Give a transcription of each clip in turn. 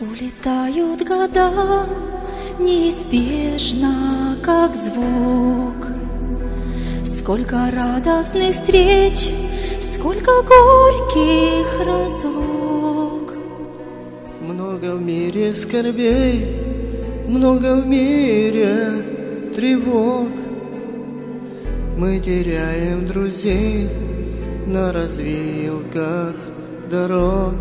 Улетают года неизбежно, как звук. Сколько радостных встреч, сколько горьких разлук. Много в мире скорбей, много в мире тревог. Мы теряем друзей на развилках дорог.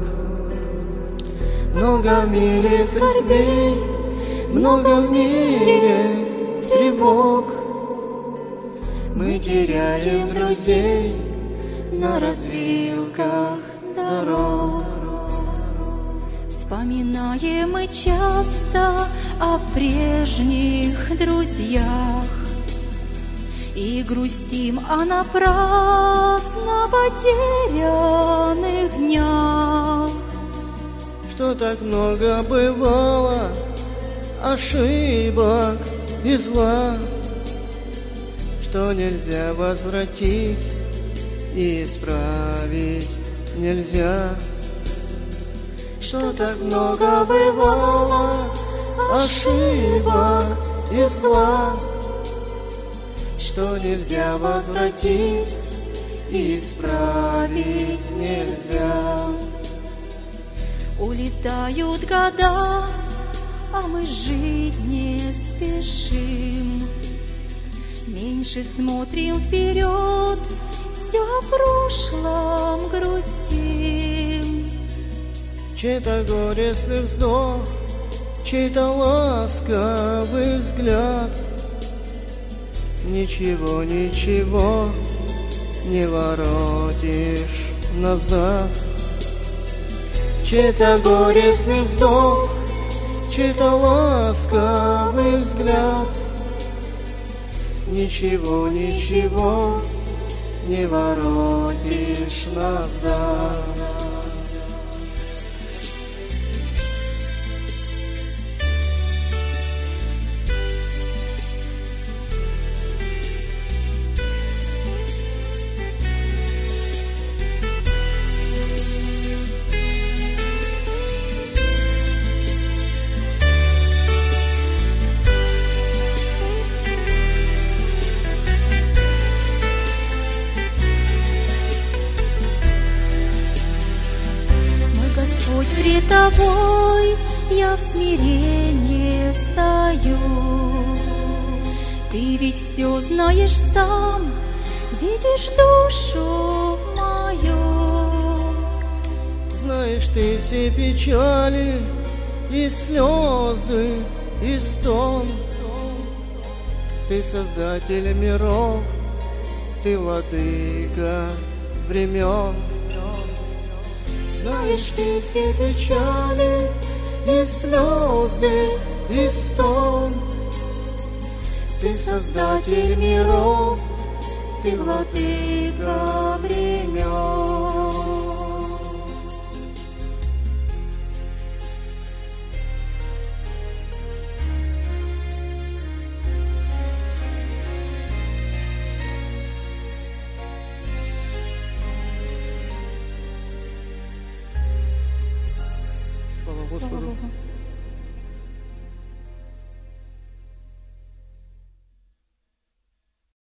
Много в мире скорбей, много в мире тревог. Мы теряем друзей на развилках дорог. Вспоминаем мы часто о прежних друзьях И грустим о напрасно потерянных днях Что так много бывало ошибок и зла Что нельзя возвратить и исправить нельзя. Что так много бывало ошибок и зла Что нельзя возвратить и исправить нельзя Улетают года, а мы жить не спешим. Меньше смотрим вперед, все о прошлом грустим. Чей-то горестный вздох, чей-то ласковый взгляд Ничего, ничего не воротишь назад Чей-то горестный вздох, чей-то ласковый взгляд. Ничего, ничего не воротишь назад Пред тобой, я в смирении стою. Ты ведь все знаешь сам, видишь душу мою. Знаешь ты все печали и слезы, и стон. Ты создатель миров, ты владыка времен. Знаешь ты все печали и слезы, и стон. Ты создатель миров, ты владыка времен. Господу. Богу.